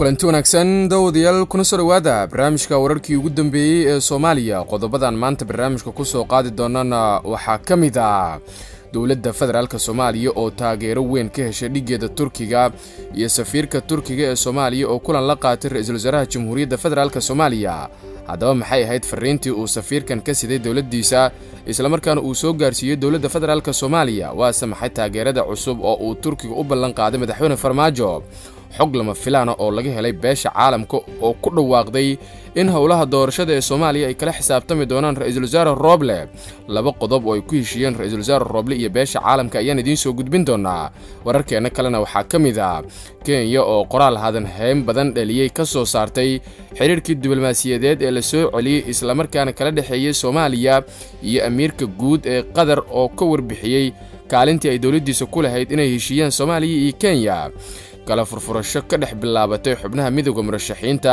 kulanti wanaagsan dawadayaal kuna soo dhowaada barnaamijka wararkii ugu dambeeyey ee soomaaliya. Qodobadan maanta barnaamijka ku soo qaadi doonana waxaa ka mid ah dowladda federaalk soomaaliya oo taageero weyn ka heshay dhiggeeda turkiga iyo safiirka turkiga ee soomaaliya oo kulan la qaatay ra'iisul wasaaraha jamhuuriyadda federaalk soomaaliya. Haddaba maxay ahayd fariintii uu safiirkan ka siday dowladdiisa islamarkaana uu soo gaarsiiyey dowladda federaalk soomaaliya? Waase maxay taageerada cusub oo uu turkiga u ballan qaaday madaxweyne farmaajo xog lama filaana oo laga helay beesha caalamka oo ku dhawaaqday in howlaha doorashada ee soomaaliya ay kala xisaabtami doonaan ra'iisul wasaare rooble laba qodob oo ay ku heshiiyeen ra'iisul wasaare rooble iyo beesha caalamka ayaan idiin soo gudbin doonaa. Wararkeenna kalena waxaa ka mid ah kenya oo qoraal hadan heyn badan dhaliyey ka soo saartay xiriirkii diblomaasiyadeed ee la soo celiyey islamarkaana kala dhexeeyey soomaaliya iyo amiirka guud ee qatar oo ka warbixiyey kaalintii ay dowladdiisa ku lahayd inay heshiiyaan soomaaliya iyo kenya kala furfurasho ka dhex bilaabatay xubnaha midooda murashaxiinta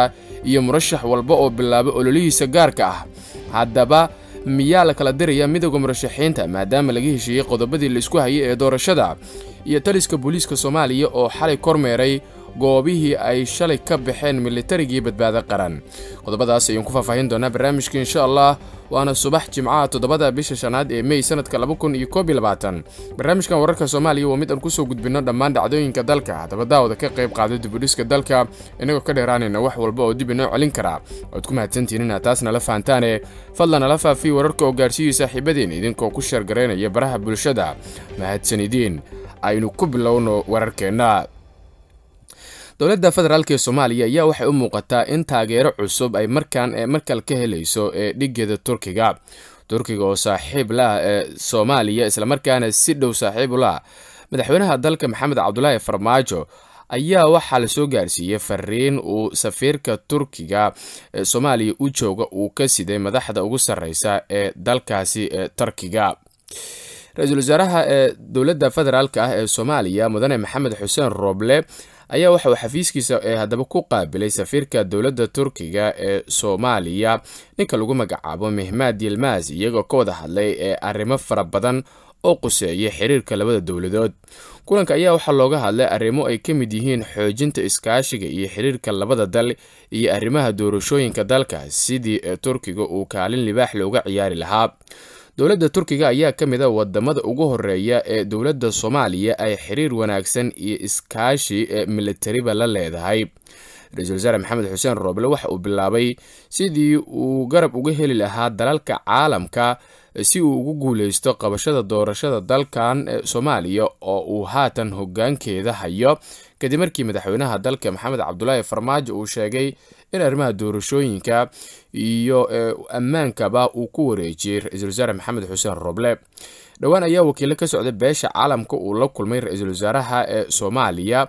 iyo murashax walba oo bilaaba ololihiisa gaarka ah. Haddaba miyaa la kala diraya midooda murashaxiinta maadaama laga heshiiyey qodobadii la isku hayay ee doorashada iyo taliska booliiska soomaaliya oo xalay kormeeray goobihii ay shalay ka baxeen militarigii badbaado qaran. Qodobadaas ayaan ku faahfaahin doonaa barnaamijka insha allah waana subax jimcaha toddobada bisha shanaad ee mey sanadka barnaamijkan wararka soomaaliya waa mid aan ku soo gudbinno dhammaan dhacdooyinka dalka. Haddaba daawada ka qayb qaada dibudhiska dalka inagoo ka dheeraanayna wax walba oo dib inoo celin karaa waad ku mahadsantihiin inaad taas nala fahantaane. Fadlan nala faafiya wararka oo gaarsiiyey saaxiibadeen idinkoo ku sheergaraynaya baraha bulshada. Mahadsanidiin aynu ku bilowno wararkeenna dowladda federaalk ee soomaaliya ayaa waxay u muuqataa in taageero cusub ay markaan markale ka helayso ee dhiggeeda turkiga. Turkiga oo saaxiib lah ee soomaaliya islamarkaana si dhow saaxiib u lah madaxweynaha dalka maxamed cabdulaahi farmaajo ayaa waxaa la soo gaarsiiyey fariin uu safiirka turkiga ee soomaaliya u jooga uu ka siday madaxda ugu sarreysa ee dalkaasi ee turkiga ra'iisul wasaaraha ee dowladda federaalk ah ee soomaaliya mudane maxamed xuseen rooble ayaa waxa uu xafiiskiisa ee haddaba ku qaabilay safiirka dowladda turkiga ee soomaaliya ninka lagu magacaabo mehmaad yilmaas iyagoo ka wada hadlay ee arrimo fara badan oo quseeya xiriirka labada dowladood. Kulanka ayaa waxaa looga hadlay arrimo ay ka mid yihiin xoojinta iskaashiga iyo xiriirka labada dal iyo arrimaha doorashooyinka dalka sidii turkiga uu kaalin libaax looga ciyaari lahaa dowladda turkiga ayaa ka mid a waddamada ugu horreeya ee dowladda soomaaliya ay xiriir wanaagsan iyo iskaashi ee militariba la leedahay. Ra'iisul wasaare maxamed xuseen rooble waxa uu bilaabay sidii uu garab uga heli lahaa dalalka caalamka si uu ugu guuleysto qabashada doorashada dalkan soomaaliya oo uu haatan hogaankeeda hayo. Kadib markii madaxweynaha dalka maxamed cabdulaahi farmaajo uu sheegay in arrimaha doorashooyinka iyo ammaankaba uu ku wareejiyey ra'iisul wasaare maxamed xuseen roble. Dhowaan ayaa wakiilo ka socda beesha caalamka uu la kulmay ra'iisul wasaaraha ee soomaaliya.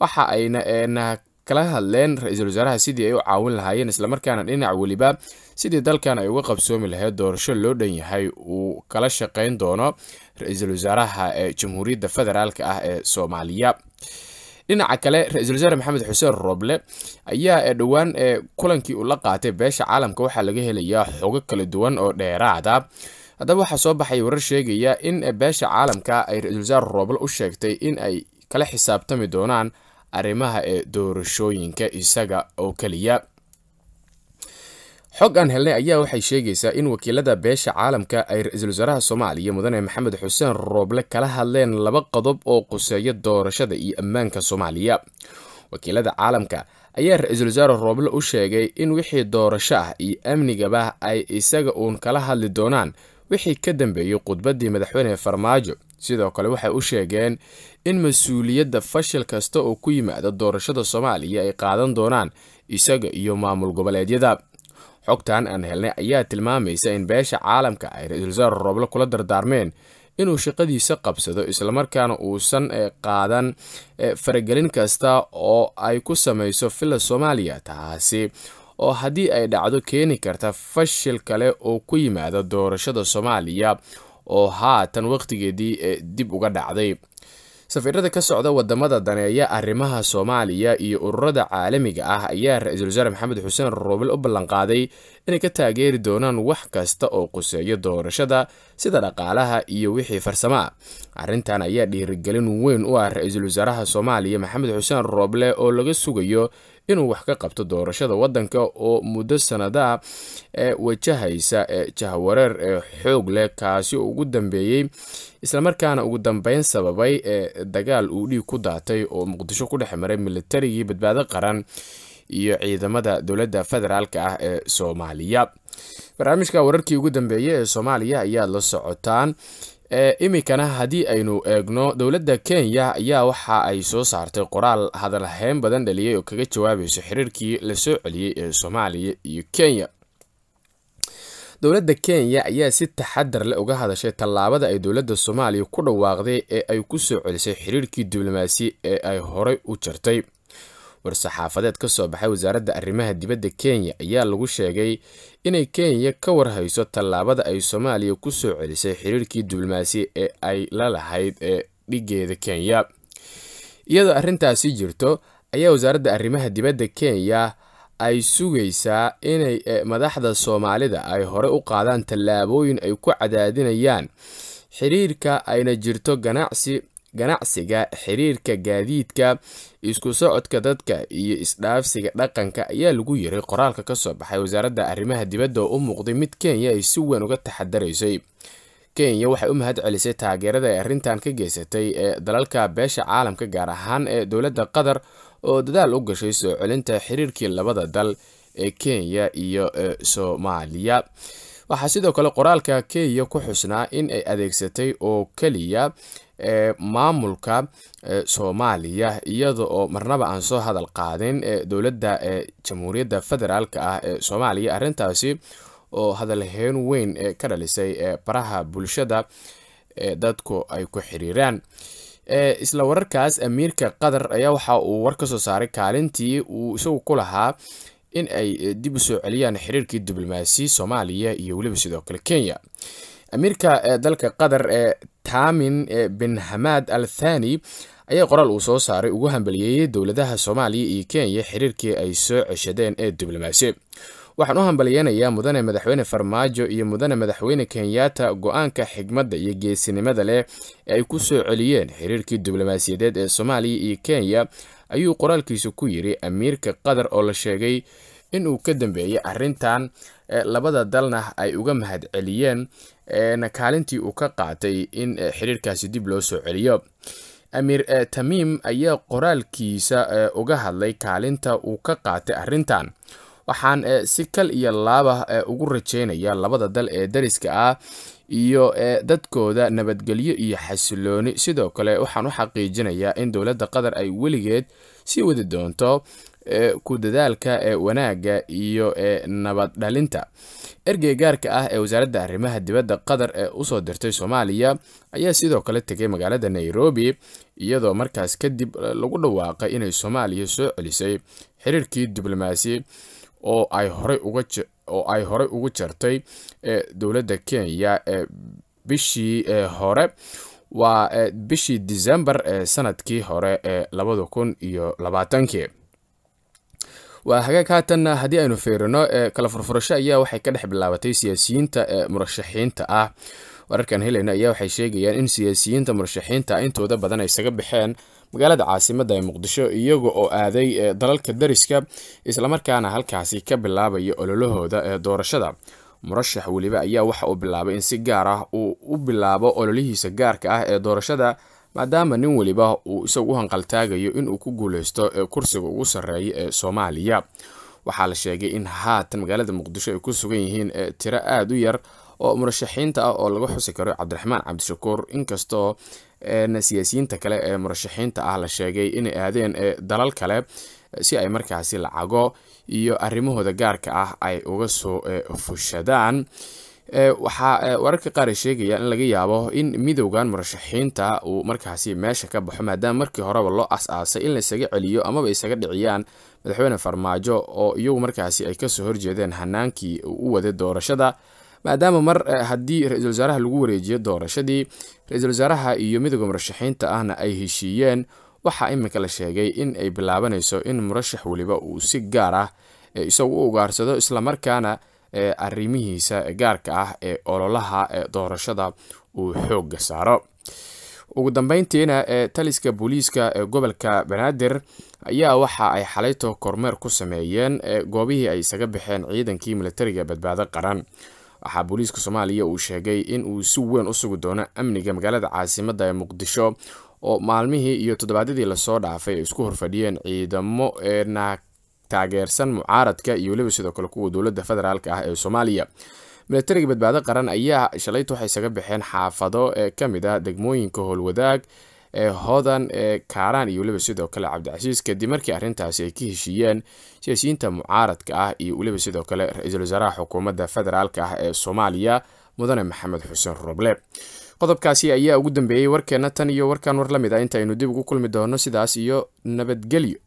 Waxa ayna kala hadleen ra'iisul wasaaraha sidii ay u caawin lahaayeen islamarkaana dhinac weliba sidii dalkan ay uga qabsoomi lahayd doorasho loo dhan yahay uu kala shaqayn doono ra'iisul wasaaraha ee jamhuuriyadda federaalk ah ee soomaaliya. Dhinaca kale ra'iisul wasaare maxamed xuseen rooble ayaa dhowaan kulankii uu la qaatay beesha caalamka waxaa laga helayaa xogo kala duwan oo dheeraada. Haddaba waxaa soo baxay warar sheegaya in beesha caalamka ay ra'iisul wasaare rooble u sheegtay in ay kala xisaabtami doonaan arrimaha ee doorashooyinka isaga oo keliya xog aan helnay ayaa waxay sheegaysaa in wakiilada beesha caalamka ay ra'iisul wasaaraha soomaaliya mudane maxamed xuseen rooble kala hadleen laba qodob oo quseeya doorashada iyo ammaanka soomaaliya. Wakiilada caalamka ayaa ra'iisul wasaare rooble u sheegay in wixii doorasho ah iyo amnigaba ay isaga uun kala hadli doonaan wixii ka dambeeyey khudbaddii madaxweyne farmaajo. Sidoo kale waxay u sheegeen in mas'uuliyadda fashil kasta oo ku yimaada doorashada soomaaliya ay qaadan doonaan isaga iyo maamul goboleedyada xogtan aan helnay ayaa tilmaamaysa in beesha caalamka ay ra'iisul wasaare rooble kula dardaarmeen inuu shaqadiisa qabsado islamarkaana uusan qaadan faragelin kasta oo ay ku samayso villa soomaaliya taasi oo haddii ay dhacdo keeni karta fashil kale oo ku yimaada doorashada soomaaliya oo haatan wakhtigeedii dib uga dhacday safiirada ka socda waddamada daneeya arrimaha soomaaliya iyo ururada caalamiga ah ayaa ra'iisul wasaare maxamed xuseen rooble u ballanqaaday inay ka taageeri doonaan wax kasta oo quseeyo doorashada sida dhaqaalaha iyo wixii farsamo ah arrintan ayaa dhiirigelin weyn u ah ra'iisul wasaaraha soomaaliya maxamed xuseen rooble oo laga sugayo inuu wax ka qabto doorashada waddanka oo muddo sanadaha ee wajahaysa jahwareer ee xoog leh kaasi oo ugu dambeeyey islamarkaana ugu dambeyn sababay dagaal uu dhiig ku daatay oo muqdisho ku dhex maray militarigii badbaado qaran iyo ciidamada dowladda federaalk ah ee soomaaliya. Barnaamijka wararkii ugu dambeeyey ee soomaaliya ayaad la socotaan iminkana haddii aynu eegno dowladda kenya ayaa waxa ay soo saartay qoraal hadalhayn badan dhaliyay oo kaga jawaabayso xiriirkii la soo celiyey ee soomaaliya iyo kenya. Dowladda kenya ayaa si taxadar leh uga hadashay tallaabada ay dowladda soomaaliya ku dhawaaqday ee ay ku soo celisay xiriirkii diblomaasi ee ay horey u jartay war-saxaafadeed ka soo baxay wasaaradda arrimaha dibadda kenya ayaa lagu sheegay inay kenya ka warhayso tallaabada ay soomaaliya ku soo celisay xiriirkii diblomaasi ee ay la lahayd ee dhigeeda kenya. Iyadoo arrintaasi jirto ayaa wasaaradda arrimaha dibadda kenya ay sugaysaa inay madaxda soomaalida ay hore u qaadaan tallaabooyin ay ku cadaadinayaan xiriirka ayna jirto ganacsi ganacsiga xiriirka gaadiidka isku socodka dadka iyo isdhaafsiga dhaqanka ayaa lagu yiray qoraalka ka soo baxay wasaaradda arrimaha dibadda oo u muuqday mid kenya ay si weyn uga taxadaraysay kenya waxay u mahad celisay taageerada ay arrintan ka geysatay ee dalalka beesha caalamka gaar ahaan ee dowladda qatar oo dadaal u gashay soo celinta xiriirkii labada dal ee kenya iyo soomaaliya waxaa sidoo kale qoraalka kenya ku xusnaa in ay adeegsatay oo keliya ee maamulka soomaaliya iyada oo marnaba aan soo hadal qaadin dowladda ee jamhuuriyadda federaalk ah ee soomaaliya. Arrintaasi oo hadalheen weyn ka dhalisay baraha bulshada ee dadku ay ku xiriiraan. Isla wararkaas amiirka qatar ayaa waxa uu war ka soo saaray kaalintii uu isagu ku lahaa in ay dib u soo celiyaan xiriirkii diblomaasi soomaaliya iyo weliba sidoo kale kenya. Amiirka dalka qatar ee taamin bin hamaad al thani ayaa qoraal uu soo saaray ugu hambaliyeeyey dowladaha soomaaliya iyo kenya xiriirkii ay soo ceshadeen ee diblomaasi. Waxaan u hambaliyeynayaa mudane madaxweyne farmaajo iyo mudane madaxweyne kenyatta go'aanka xigmadda iyo geesinimada leh ee ay ku soo celiyeen xiriirkii diblomaasiyadeed ee soomaaliya iyo kenya ayuu qoraalkiisa ku yiri amiirka qatar oo la sheegay inuu ka dambeeyey arrintan labada dalna ay uga mahad celiyeen kaalintii uu ka qaatay in xiriirkaasi dib loo soo celiyo. Amiir tamiim ayaa qoraalkiisa uga hadlay kaalinta uu ka qaatay arrintan. Waxaan si kal iyo laaba ugu rajeynaya labada dal ee dariska ah iyo dadkooda nabadgelyo iyo xasilooni sidoo kale waxaan u xaqiijinayaa in dowladda qatar ay weligeed sii wadi doonto ku dadaalka ee wanaagga iyo nabad dhalinta ergey gaarka ah ee wasaaradda arrimaha dibadda qatar ee u soo dirtay soomaaliya ayaa sidoo kale tegay magaalada nairobi iyadoo markaas kadib lagu dhawaaqay inay soomaaliya soo celisay xiriirkii diblomaasi oo ay horey uga oo ay horey ugu jartay dowladda kenya bishii hore. Waa bishii december ee sannadkii hore ee labada kun iyo labaatankii. Waa hagaag haatan haddii aynu fiirino kala furfurasho ayaa waxay ka dhex bilaabatay siyaasiyiinta murashaxiinta ah wararkan helayna ayaa waxay sheegayaan in siyaasiyiinta murashaxiinta intooda badan ay isaga baxeen magaalada caasimada ee muqdisho iyaga oo aaday dalalka dariska islamarkaana halkaasi ka bilaabaya ololahooda ee doorashada. Murashax weliba ayaa waxa uu bilaabay in si gaar ah uu u bilaabo ololihiisa gaarka ah ee doorashada maadaama nin weliba uu isagu u hanqaltaagayo inuu ku guuleysto kursiga ugu sarreeya ee soomaaliya. Waxaa la sheegay in haatan magaalada muqdisho ay ku sugan yihiin tiro aada u yar oo murashaxiinta ah oo laga xusi karo cabdiraxmaan cabdishakuur. Inkastoo siyaasiyiinta kale ee murashaxiinta ah la sheegay inay aadeen dalal kale si ay markaasi lacago iyo arrimahooda gaarka ah ay uga soo fushadaan. Waxaa wararka qaar ay sheegayaan in laga yaabo in midowgan murashaxiinta uu markaasi meesha ka baxo maadaama markii horeba loo as-aasay in la isaga celiyo amaba isaga dhiciyaan. Madaxweyne farmaajo oo iyagu markaasi ay ka soo horjeedeen hanaankii u waday doorashada maadaama mar haddii ra'iisul wasaaraha lagu wareejiyo doorashadii ra'iisul wasaaraha iyo midowda murashaxiinta ahna ay heshiiyeen waxaa iminka la sheegay in ay bilaabanayso in murashax weliba uu si gaar ah isagu u ugaarsado islamarkaana arrimihiisa gaarka ah ee ololaha doorashada uu xoogga saaro. Ugu dambeyntiina taliska booliiska ee gobolka banaadir ayaa waxa ay xalayto kormeer ku sameeyeen goobihii ay isaga baxeen ciidankii militariga badbaado qaran waxaa booliiska soomaaliya uu sheegay in uu si weyn u sugi doono amniga magaalada caasimadda ee muqdisho oo maalmihii iyo toddobaadyadii la soo dhaafay ay isku horfadhiyeen ciidamo eena taageersan mucaaradka iyo weliba sidoo kale kuwa dowladda federaalk ah ee soomaaliya. Militariga badbaado qaran ayaa shalayta waxay isaga baxeen xaafado ee ka mid ah degmooyinka howlwadaag ee hodan ee kaaraan iyo weliba sidoo kale cabdicasiis kadib markii arrintaasi ay ka heshiiyeen siyaasiyiinta mucaaradka ah iyo weliba sidoo kale ra'iisul wasaaraha xukuumadda federaalk ah ee soomaaliya mudane maxamed xuseen roble. Qodobkaasi ayaa ugu dambeeyey warkeenna tan iyo warkan war la mid ah. Intaaynu dib ugu kulmi doono sidaas iyo nabadgelyo